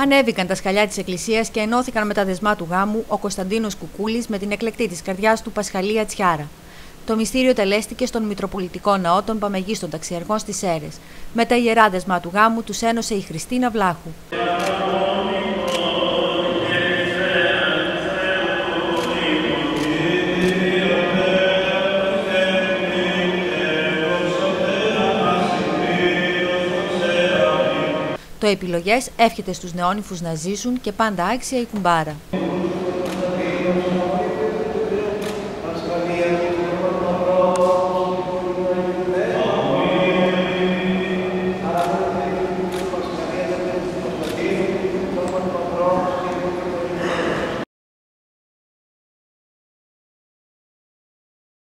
Ανέβηκαν τα σκαλιά της Εκκλησίας και ενώθηκαν με τα δεσμά του γάμου ο Κωνσταντίνος Κουκούλης με την εκλεκτή της καρδιάς του Πασχαλία Τσιάρα. Το μυστήριο τελέστηκε στον Μητροπολιτικό Ναό των Παμεγίστων Ταξιεργών στις Σέρε. Με τα ιερά δεσμά του γάμου τους ένωσε η Χριστίνα Βλάχου. Το επιλογές εύχεται στους νεόνυφους να ζήσουν και πάντα άξια η κουμπάρα.